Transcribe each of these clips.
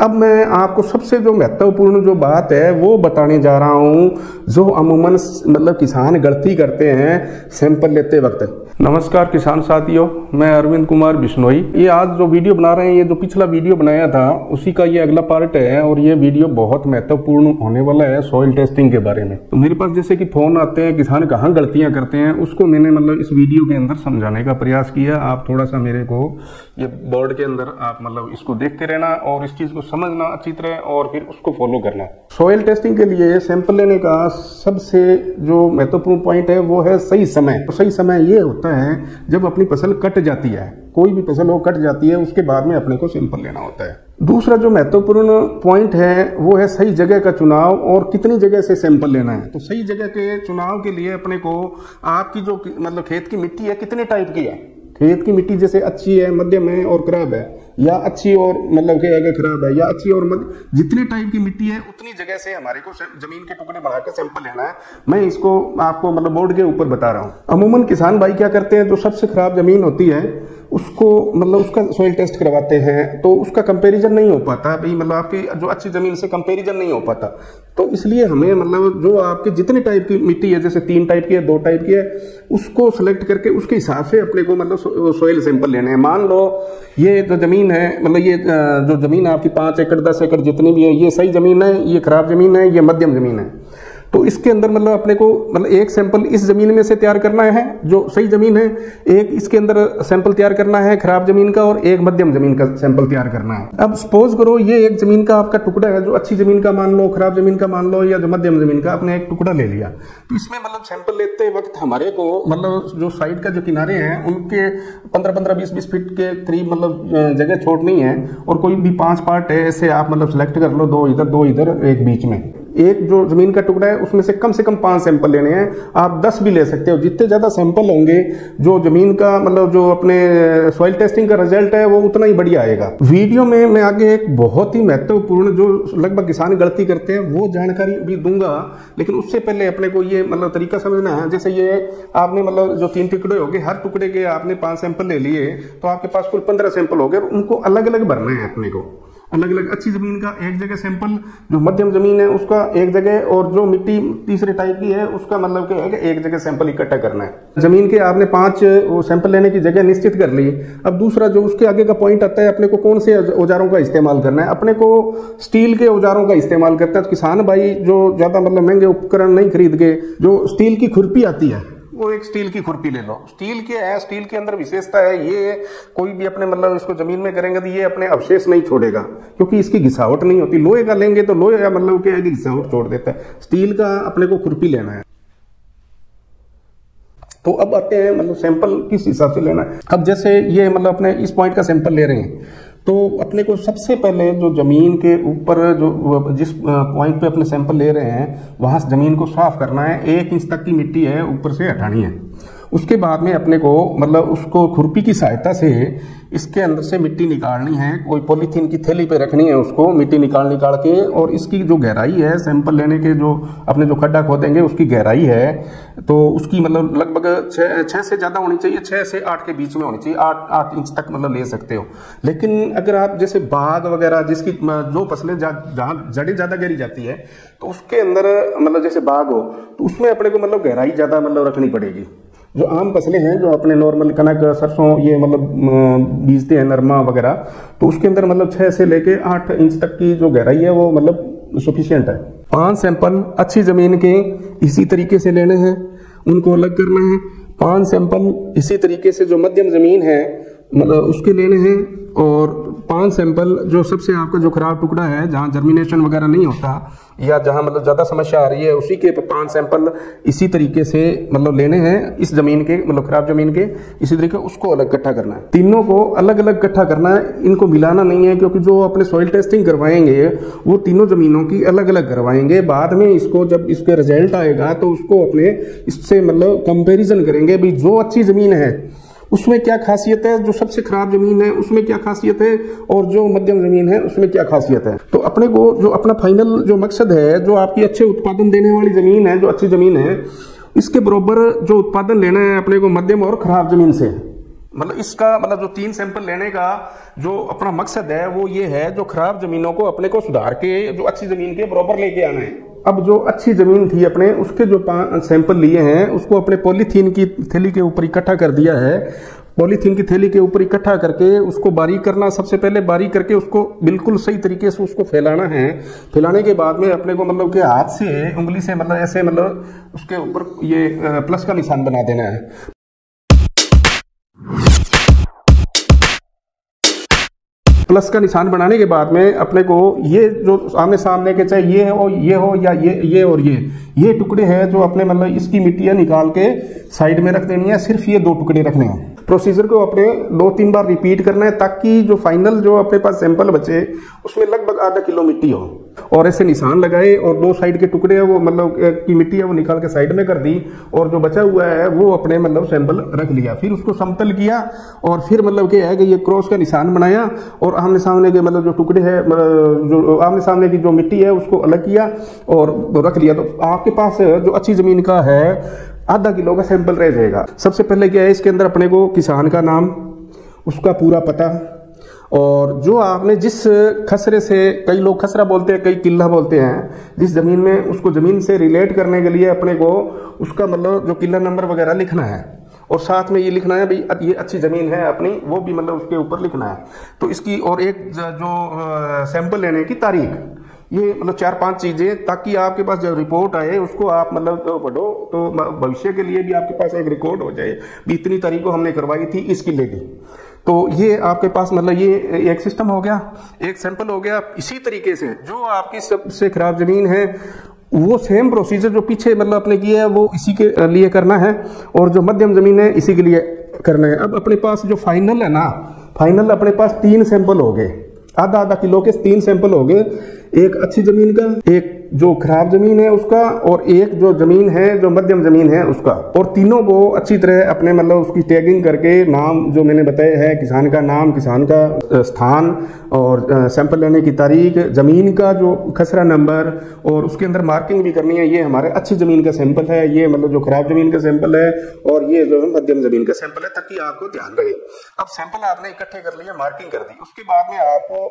अब मैं आपको सबसे जो महत्वपूर्ण जो बात है, वो बताने जा रहा हूँ, जो अमूमन मतलब किसान गलती करते हैं, सैंपल लेते वक्त। नमस्कार किसान साथियों, मैं अरविंद कुमार बिश्नोई। ये आज जो वीडियो बना रहे हैं, ये जो पिछला वीडियो बनाया था, उसी का ये अगला पार्ट है और ये वीडियो बहुत महत्वपूर्ण होने वाला है सॉइल टेस्टिंग के बारे में। तो मेरे पास जैसे कि फ़ोन आते हैं, किसान कहाँ गलतियाँ करते हैं, उसको मैंने मतलब इस वीडियो के अंदर समझाने का प्रयास किया। आप थोड़ा सा मेरे को ये बोर्ड के अंदर आप मतलब इसको देखते रहना और इस चीज़ को समझना अच्छी तरह और फिर उसको फॉलो करना सॉइल टेस्टिंग के लिए सैंपल लेने का सबसे जो महत्वपूर्ण पॉइंट है, वो है सही समय। तो सही समय ये होता है जब अपनी फ़सल कट जाती है। कोई भी फ़सल हो, कट जाती है, उसके बाद में अपने को सैंपल लेना होता है। दूसरा जो महत्वपूर्ण पॉइंट है, वो है सही जगह का चुनाव और कितनी जगह से सैंपल लेना है। तो सही जगह के चुनाव के लिए अपने को आपकी जो मतलब खेत की मिट्टी है, कितने टाइप की है? खेत की मिट्टी जैसे अच्छी है, मध्यम है और खराब है। या अच्छी और मतलब के अगर खराब है, या अच्छी और मध... जितने टाइप की मिट्टी है, उतनी जगह से हमारे को ज़मीन के टुकड़े बनाकर सैंपल लेना है। मैं इसको आपको मतलब बोर्ड के ऊपर बता रहा हूँ। अमूमन किसान भाई क्या करते हैं, जो सबसे खराब ज़मीन होती है, उसको मतलब उसका सॉइल टेस्ट करवाते हैं तो उसका कंपैरिजन नहीं हो पाता। भाई मतलब आपकी जो अच्छी ज़मीन से कंपैरिजन नहीं हो पाता। तो इसलिए हमें मतलब जो आपके जितने टाइप की मिट्टी है, जैसे तीन टाइप की है, दो टाइप की है, उसको सेलेक्ट करके उसके हिसाब से अपने को मतलब सॉइल सैंपल लेने हैं। मान लो, ये जो ज़मीन है मतलब ये जो ज़मीन है आपकी पाँच एकड़, दस एकड़ जितनी भी है, ये सही ज़मीन है, ये खराब ज़मीन है, ये मध्यम ज़मीन है? तो इसके अंदर मतलब अपने को मतलब एक सैंपल इस ज़मीन में से तैयार करना है, जो सही ज़मीन है, एक इसके अंदर सैंपल तैयार करना है, खराब ज़मीन का और एक मध्यम ज़मीन का सैंपल तैयार करना है। अब सपोज़ करो ये एक ज़मीन का आपका टुकड़ा है, जो अच्छी ज़मीन का मान लो, खराब ज़मीन का मान लो, या जो मध्यम ज़मीन का, आपने एक टुकड़ा ले लिया। तो इसमें मतलब सैंपल लेते वक्त हमारे को मतलब जो साइड का जो किनारे हैं, उनके पंद्रह पंद्रह बीस बीस फीट के करीब मतलब जगह छोड़नी है, और कोई भी पाँच पार्ट है, ऐसे आप मतलब सेलेक्ट कर लो, दो इधर दो इधर, एक बीच में। एक जो ज़मीन का टुकड़ा है, उसमें से कम से कम पाँच सैंपल लेने हैं। आप दस भी ले सकते हो। जितने ज़्यादा सैंपल होंगे, जो ज़मीन का मतलब जो अपने सॉइल टेस्टिंग का रिज़ल्ट है, वो उतना ही बढ़िया आएगा। वीडियो में मैं आगे एक बहुत ही महत्वपूर्ण, जो लगभग किसान गलती करते हैं, वो जानकारी भी दूँगा। लेकिन उससे पहले अपने को ये मतलब तरीका समझना है। जैसे ये आपने मतलब जो तीन टुकड़े हो गए, हर टुकड़े के आपने पाँच सैंपल ले लिए तो आपके पास कुल पंद्रह सैंपल हो गए उनको अलग अलग भरना है अपने को। अलग अलग अच्छी ज़मीन का एक जगह सैंपल जो मध्यम ज़मीन है उसका एक जगह, और जो मिट्टी, तीसरे टाइप की है, उसका मतलब क्या है कि एक जगह सैंपल इकट्ठा करना है। ज़मीन के आपने पाँच सैंपल लेने की जगह निश्चित कर ली। अब दूसरा, जो उसके आगे का पॉइंट आता है, अपने को कौन से औजारों का इस्तेमाल करना है? अपने को स्टील के औजारों का इस्तेमाल करता है। तो किसान भाई, जो ज़्यादा मतलब महँगे उपकरण नहीं खरीद के जो स्टील की खुरपी आती है वो एक स्टील की खुरपी ले लो। स्टील के, है, स्टील के अंदर विशेषता है, ये कोई भी अपने मतलब इसको ज़मीन में करेंगे तो ये अपने अवशेष नहीं छोड़ेगा, क्योंकि इसकी घिसावट नहीं होती। लोहे का लेंगे तो लोहे का मतलब क्या है घिसावट छोड़ देता है। स्टील का अपने को खुरपी लेना है। तो अब आते हैं मतलब सैंपल किस हिसाब से लेना है। अब जैसे ये मतलब अपने इस पॉइंट का सैंपल ले रहे हैं। तो अपने को सबसे पहले जो ज़मीन के ऊपर जो जिस पॉइंट पे अपने सैंपल ले रहे हैं, वहाँ ज़मीन को साफ़ करना है। एक इंच तक की मिट्टी है, ऊपर से हटानी है। उसके बाद में अपने को मतलब उसको खुरपी की सहायता से इसके अंदर से मिट्टी निकालनी है, कोई पॉलीथीन की थैली पे रखनी है उसको, मिट्टी निकाल निकाल के, और इसकी जो गहराई है, सैंपल लेने के जो अपने जो खड्डा खोदेंगे, उसकी गहराई है। तो उसकी मतलब लगभग छः से ज़्यादा होनी चाहिए छः से आठ के बीच में होनी चाहिए, आठ आठ इंच तक मतलब ले सकते हो। लेकिन अगर आप जैसे बाग वगैरह, जिसकी जो फ़सलें जहाँ जड़ें ज़्यादा गहरी जाती है तो उसके अंदर मतलब जैसे बाग हो तो उसमें अपने को मतलब गहराई ज़्यादा मतलब रखनी पड़ेगी। जो आम फ़सलें हैं, जो अपने नॉर्मल कनक, सरसों, ये मतलब बीजते हैं, नरमा वगैरह तो उसके अंदर मतलब छः से लेके आठ इंच तक की जो गहराई है, वो मतलब सुफिशियंट है। पाँच सैंपल अच्छी ज़मीन के इसी तरीके से लेने हैं, उनको अलग करना है। पाँच सैंपल इसी तरीके से जो मध्यम ज़मीन है मतलब उसके लेने हैं और पाँच सैंपल जो सबसे आपका जो खराब टुकड़ा है, जहाँ जर्मिनेशन वगैरह नहीं होता, या जहाँ मतलब ज़्यादा समस्या आ रही है, उसी के पाँच सैंपल इसी तरीके से मतलब लेने हैं, इस ज़मीन के मतलब खराब ज़मीन के, इसी तरीके उसको अलग इकट्ठा करना है। तीनों को अलग अलग इकट्ठा करना है, इनको मिलाना नहीं है, क्योंकि जो अपने सॉइल टेस्टिंग करवाएँगे, वो तीनों जमीनों की अलग अलग करवाएँगे। बाद में इसको जब इसके रिज़ल्ट आएगा तो उसको अपने इससे मतलब कंपेरिजन करेंगे, भाई जो अच्छी ज़मीन है उसमें क्या खासियत है? जो सबसे खराब ज़मीन है, उसमें क्या खासियत है? और जो मध्यम ज़मीन है, उसमें क्या खासियत है? तो अपने को, जो अपना फाइनल जो मकसद है, जो आपकी अच्छे उत्पादन देने वाली ज़मीन है, जो अच्छी ज़मीन है, इसके बराबर जो उत्पादन लेना है अपने को मध्यम और खराब ज़मीन से। मतलब इसका मतलब जो तीन सैंपल लेने का जो अपना मकसद है, वो ये है, जो खराब जमीनों को अपने को सुधार के, जो अच्छी ज़मीन के बरोबर लेके आना है। अब जो अच्छी ज़मीन थी अपने, उसके जो सैंपल लिए हैं, उसको अपने पॉलीथीन की थैली के ऊपर इकट्ठा कर दिया है। पॉलीथीन की थैली के ऊपर इकट्ठा करके उसको बारीक करना, सबसे पहले बारीक करके उसको बिल्कुल सही तरीके से उसको फैलाना है। फैलाने के बाद में अपने को मतलब के हाथ से, उंगली से मतलब ऐसे मतलब उसके ऊपर ये प्लस का निशान बना देना है। प्लस का निशान बनाने के बाद में अपने को ये जो आमने सामने के चाहे ये हो ये हो या ये ये और ये ये टुकड़े हैं जो अपने मतलब इसकी मिट्टियाँ निकाल के साइड में रख देनी है, सिर्फ़ ये दो टुकड़े रखने हैं। प्रोसीजर को अपने दो, तीन बार रिपीट करना है ताकि जो फाइनल जो अपने पास सैंपल बचे, उसमें लगभग आधा किलो मिट्टी हो। और ऐसे निशान लगाए और दो साइड के टुकड़े वो मतलब की मिट्टी है वो निकाल के साइड में कर दी और जो बचा हुआ है, वो अपने मतलब सैंपल रख लिया। फिर उसको समतल किया और फिर मतलब क्या है कि ये क्रॉस का निशान बनाया और आमने सामने के मतलब जो टुकड़े है जो, आमने सामने की जो मिट्टी है, उसको अलग किया और रख लिया। तो आपके पास जो अच्छी ज़मीन का है आधा किलो का सैंपल रह जाएगा। सबसे पहले क्या है, इसके अंदर अपने को किसान का नाम, उसका पूरा पता, और जो आपने जिस खसरे से, कई लोग खसरा बोलते हैं, कई किला बोलते हैं, जिस ज़मीन में उसको ज़मीन से रिलेट करने के लिए अपने को उसका मतलब जो किला नंबर वगैरह लिखना है, और साथ में ये लिखना है, भाई ये अच्छी ज़मीन है अपनी, वो भी मतलब उसके ऊपर लिखना है। तो इसकी और एक जो सैंपल लेने की तारीख ये मतलब चार पाँच चीज़ें ताकि आपके पास जब रिपोर्ट आए, उसको आप मतलब तो पढ़ो तो भविष्य के लिए भी आपके पास एक रिकॉर्ड हो जाए, भी इतनी तारीख को हमने करवाई थी इस किले की तो ये आपके पास मतलब ये एक सिस्टम हो गया, एक सैंपल हो गया, इसी तरीके से जो आपकी सबसे खराब ज़मीन है, वो सेम प्रोसीजर जो पीछे मतलब आपने किया है, वो इसी के लिए करना है, और जो मध्यम ज़मीन है, इसी के लिए करना है। अब अपने पास जो फाइनल है ना फाइनल अपने पास तीन सैंपल हो गए। आधा आधा किलो के तीन सैंपल हो गए। एक अच्छी ज़मीन का एक जो खराब ज़मीन है उसका और एक जो ज़मीन है, जो मध्यम ज़मीन है उसका। और तीनों को अच्छी तरह अपने मतलब उसकी टैगिंग करके नाम जो मैंने बताया है, किसान का नाम, किसान का स्थान और सैंपल लेने की तारीख, ज़मीन का जो खसरा नंबर और उसके अंदर मार्किंग भी करनी है, ये हमारे अच्छी ज़मीन का सैंपल है। ये मतलब जो खराब ज़मीन का सैंपल है और ये जो है मध्यम ज़मीन का सैंपल है ताकि आपको ध्यान रहे। अब सैंपल आपने इकट्ठे कर लिया मार्किंग कर दी। उसके बाद में आपको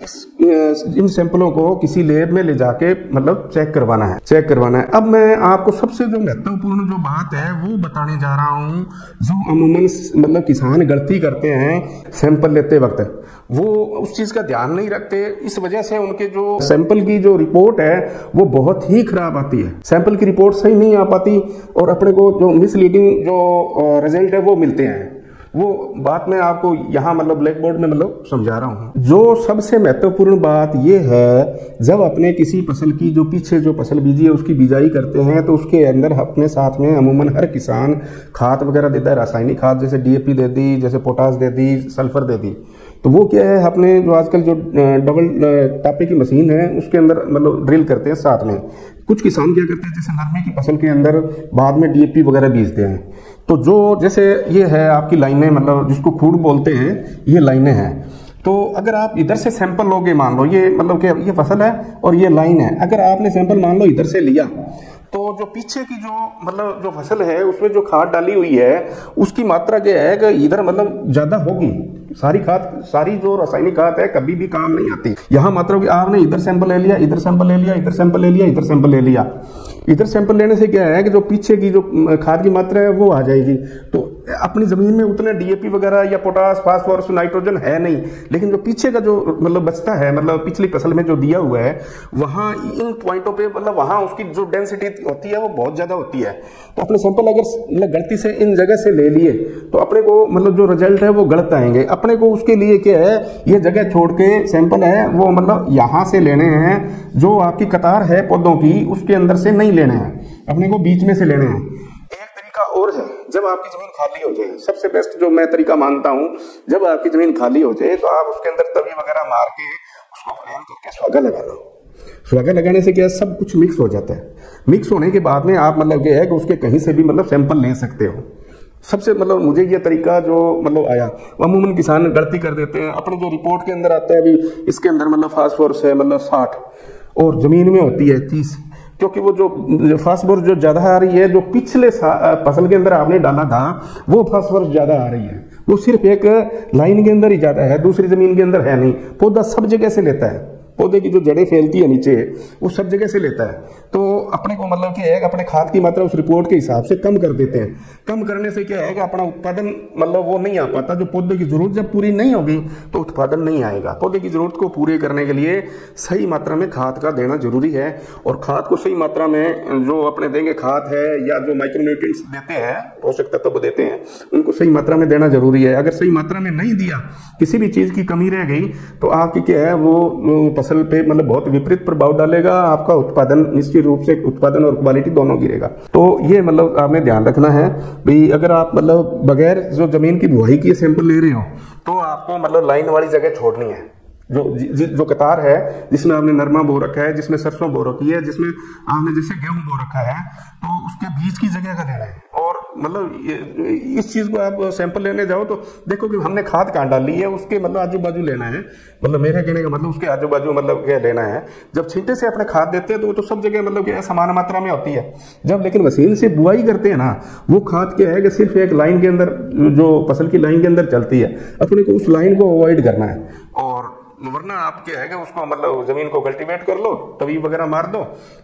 इस इन सैंपलों को किसी लेब में ले जाके मतलब चेक करवाना है चेक करवाना है। अब मैं आपको सबसे जो महत्वपूर्ण जो बात है, वो बताने जा रहा हूँ, जो अमूमन मतलब किसान गलती करते हैं सैंपल लेते वक्त। वो उस चीज़ का ध्यान नहीं रखते, इस वजह से उनके जो सैंपल की जो रिपोर्ट है, वो बहुत ही खराब आती है। सैंपल की रिपोर्ट सही नहीं आ पाती, और अपने को जो मिसलीडिंग जो रिज़ल्ट है, वो मिलते हैं। वो बात मैं आपको यहाँ मतलब ब्लैक बोर्ड में मतलब समझा रहा हूँ। जो सबसे महत्वपूर्ण बात ये है, जब अपने किसी फ़सल की जो पीछे जो फ़सल बीजी है, उसकी बिजाई करते हैं तो उसके अंदर अपने साथ में अमूमन हर किसान खाद वगैरह देता है, रासायनिक खाद जैसे डीएपी दे दी, जैसे पोटास दे दी सल्फ़र दे दी। तो वो क्या है, अपने जो आजकल जो डबल टापे की मशीन है, उसके अंदर मतलब ड्रिल करते हैं साथ में। कुछ किसान क्या करते हैं, जैसे नरमे की फ़सल के अंदर बाद में डीएपी वगैरह बीजते हैं। तो जो जैसे ये है आपकी लाइनें मतलब जिसको खूड बोलते हैं, ये लाइनें हैं। तो अगर आप इधर से सैंपल लोगे, मान लो, ये मतलब कि ये फ़सल है और ये लाइन है। अगर आपने सैंपल मान लो इधर से लिया तो जो पीछे की जो मतलब जो फ़सल है, उसमें जो खाद डाली हुई है, उसकी मात्रा क्या है कि इधर मतलब ज़्यादा होगी सारी खाद, सारी जो रासायनिक खाद है, कभी भी काम नहीं आती। यहाँ मतलब आपने इधर सैंपल ले लिया, इधर सैंपल ले लिया, इधर सैंपल ले लिया, इधर सैंपल ले लिया। इधर सैंपल लेने से क्या है कि जो पीछे की जो खाद की मात्रा है, वो आ जाएगी। तो अपनी ज़मीन में उतने डीएपी वगैरह या पोटास फास्फोरस नाइट्रोजन है नहीं। लेकिन जो पीछे का जो मतलब बचता है मतलब पिछली फ़सल में जो दिया हुआ है, वहाँ इन पॉइंटों पे मतलब वहाँ उसकी जो डेंसिटी होती है, वो बहुत ज़्यादा होती है। तो अपने सैंपल अगर मतलब गलती से इन जगह से ले लिए तो अपने को मतलब जो रिज़ल्ट है, वो गलत आएँगे। अपने को उसके लिए क्या है, ये जगह छोड़ के सैंपल है, वो मतलब यहाँ से लेने हैं, जो आपकी कतार है पौधों की, उसके अंदर से नहीं लेने हैं। अपने को बीच में से लेने हैं। एक तरीका और है। जब आपकी ज़मीन खाली हो जाए सबसे बेस्ट जो मैं तरीका मानता हूँ, जब आपकी ज़मीन खाली हो जाए तो आप उसके अंदर तवी वगैरह मार के उसको प्लान करके स्वागा लगा लो स्वागा लगाने से क्या सब कुछ मिक्स हो जाता है? मिक्स होने के बाद में आप मतलब ये है कि उसके कहीं से भी मतलब सैंपल ले सकते हो। सबसे मतलब मुझे ये तरीका जो मतलब आया अमूमन किसान गलती कर देते हैं। अपने जो रिपोर्ट के अंदर आता है, अभी इसके अंदर मतलब फास्फोरस है मतलब साठ, और ज़मीन में होती है तीस। क्योंकि वो जो फास्फोरस जो ज़्यादा आ रही है, जो पिछले फ़सल के अंदर आपने डाला था, वो फास्फोरस ज़्यादा आ रही है। वो सिर्फ़ एक लाइन के अंदर ही ज़्यादा है, दूसरी ज़मीन के अंदर है नहीं। पौधा सब जगह से लेता है। पौधे की जो जड़ें फैलती है नीचे, वो सब जगह से लेता है। तो अपने को मतलब क्या है अपने खाद की मात्रा उस रिपोर्ट के हिसाब से कम कर देते हैं। कम करने से क्या है अपना उत्पादन मतलब वो नहीं आ पाता। जो पौधे की ज़रूरत जब पूरी नहीं होगी तो उत्पादन नहीं आएगा। पौधे की ज़रूरत को पूरे करने के लिए सही मात्रा में खाद का देना ज़रूरी है और खाद को सही मात्रा में जो अपने देंगे खाद है या जो माइक्रोन्यूट्रिएंट्स देते हैं, पोषक तत्व तो देते हैं, उनको सही मात्रा में देना ज़रूरी है। अगर सही मात्रा में नहीं दिया, किसी भी चीज़ की कमी रह गई तो आपकी क्या है वो फ़सल पे मतलब बहुत विपरीत प्रभाव डालेगा, आपका उत्पादन निश्चित रूप से उत्पादन और क्वालिटी दोनों गिरेगा। तो ये मतलब आपने ध्यान रखना है भाई, अगर आप मतलब बगैर जो ज़मीन की बुआई की सैंपल ले रहे हो तो आपको मतलब लाइन वाली जगह छोड़नी है। जो जो कतार है, जिसमें आपने नरमा बो रखा है, जिसमें सरसों बो रखी है, जिसमें आपने जैसे गेहूँ बो रखा है तो उसके बीज की जगह का लेना है। मतलब इस चीज़ को आप सैंपल लेने जाओ तो देखो कि हमने खाद कहाँ डाली है, उसके मतलब आजू बाजू लेना है। मतलब मेरे कहने का मतलब उसके आजू बाजू मतलब क्या लेना है। जब छींटे से अपने खाद देते हैं तो वो तो सब जगह मतलब क्या समान मात्रा में होती है। जब लेकिन मशीन से बुआई करते हैं ना, वो खाद क्या है कि सिर्फ़ एक लाइन के अंदर, जो फ़सल की लाइन के अंदर चलती है। अपने को उस लाइन को अवॉइड करना है। वरना आप क्या है कि उसको मतलब ज़मीन को कल्टीवेट कर लो तवी वगैरह मार दो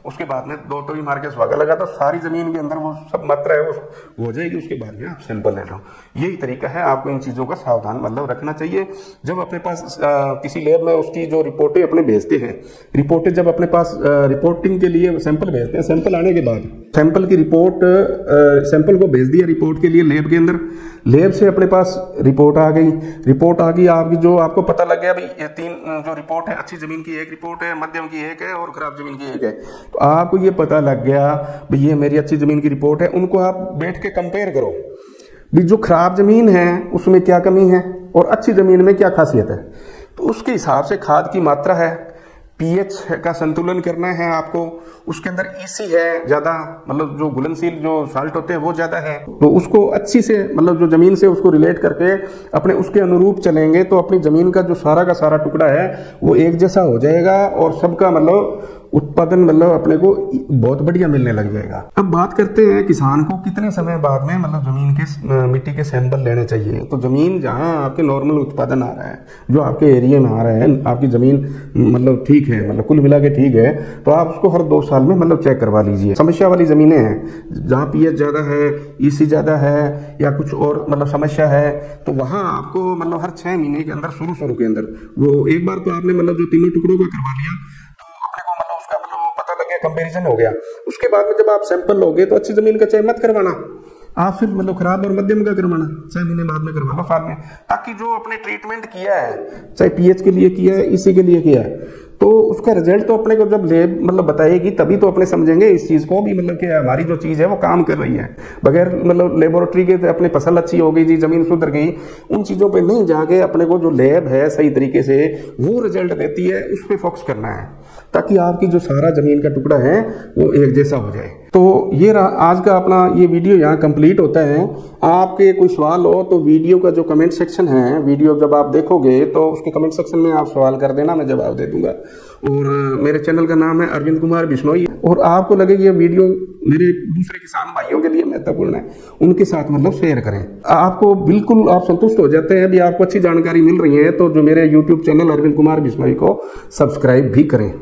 उसके बाद में दो तवी मार के स्वागत लगा दो सारी ज़मीन के अंदर वो सब मात्रा है वो हो जाएगी उसके बाद में आप सैंपल ले लो। यही तरीका है आपको इन चीज़ों का सावधान मतलब रखना चाहिए। जब अपने पास आ, किसी लैब में उसकी जो रिपोर्टें अपने भेजते हैं रिपोर्टें जब अपने पास रिपोर्टिंग के लिए सैंपल भेजते हैं सैंपल आने के बाद सैंपल की रिपोर्ट सैंपल को भेज दिया रिपोर्ट के लिए लेब के अंदर लेब से अपने पास रिपोर्ट आ गई। रिपोर्ट आ गई आपकी जो आपको पता लग गया भाई ये तीन जो रिपोर्ट है, अच्छी ज़मीन की एक रिपोर्ट है, मध्यम की एक है और खराब ज़मीन की एक है। तो आपको ये पता लग गया, भाई ये मेरी अच्छी ज़मीन की रिपोर्ट है। उनको आप बैठ के कंपेयर करो। भी जो खराब ज़मीन है, उसमें क्या कमी है और अच्छी ज़मीन में क्या खासियत है? तो उसके हिसाब से खाद की मात्रा है पीएच का संतुलन करना है आपको, उसके अंदर ईसी है, ज़्यादा मतलब जो घुलनशील जो साल्ट होते हैं, वो ज़्यादा है। तो उसको अच्छी से मतलब जो ज़मीन से उसको रिलेट करके अपने उसके अनुरूप चलेंगे तो अपनी ज़मीन का जो सारा का सारा टुकड़ा है, वो एक जैसा हो जाएगा और सबका मतलब उत्पादन मतलब अपने को बहुत बढ़िया मिलने लग जाएगा। अब बात करते हैं किसान को, कितने समय बाद में मतलब ज़मीन के मिट्टी के सैंपल लेने चाहिए? तो ज़मीन जहाँ आपके नॉर्मल उत्पादन आ रहा है, जो आपके एरिया में आ रहा है, आपकी ज़मीन मतलब ठीक है मतलब कुल मिला के ठीक है तो आप उसको हर दो साल में मतलब चेक करवा लीजिए। समस्या वाली जमीनें हैं, जहाँ पी ज़्यादा है ईसी ज़्यादा है, या कुछ और मतलब समस्या है तो वहाँ आपको मतलब हर छह महीने के अंदर शुरू शुरू के अंदर, वो एक बार तो आपने मतलब जो तीनों टुकड़ों का करवा लिया कंपेरिजन हो गया। उसके बाद में जब आप सैंपल लोगे तो अच्छी ज़मीन का चयन मत करवाना। आप फिर मतलब खराब और मध्यम का करवाना छह महीने बाद में करवाना। साल में ताकि जो अपने ट्रीटमेंट किया है चाहे पीएच के लिए किया है इसी के लिए किया है तो उसका रिज़ल्ट तो अपने को जब लेब मतलब बताएगी तभी तो अपने समझेंगे इस चीज़ को भी मतलब कि हमारी जो चीज़ है वो काम कर रही है। बगैर मतलब लेबोरेटरी के अपने फ़सल अच्छी हो गई जी ज़मीन सुधर गई उन चीज़ों पे नहीं जाके अपने को जो लैब है सही तरीके से वो रिज़ल्ट देती है उस पर फोकस करना है। ताकि आपकी जो सारा ज़मीन का टुकड़ा है, वो एक जैसा हो जाए। तो ये आज का अपना ये वीडियो यहाँ कंप्लीट होता है। आपके कोई सवाल हो तो वीडियो का जो कमेंट सेक्शन है, वीडियो जब आप देखोगे तो उसके कमेंट सेक्शन में आप सवाल कर देना, मैं जवाब दे दूँगा। और मेरे चैनल का नाम है अरविंद कुमार बिश्नोई। और आपको लगे ये वीडियो मेरे दूसरे किसान भाइयों के लिए महत्वपूर्ण है, उनके साथ मतलब शेयर करें। आपको बिल्कुल आप संतुष्ट हो जाते हैं भी आपको अच्छी जानकारी मिल रही है तो जो मेरे यूट्यूब चैनल अरविंद कुमार बिश्नोई को सब्सक्राइब भी करें।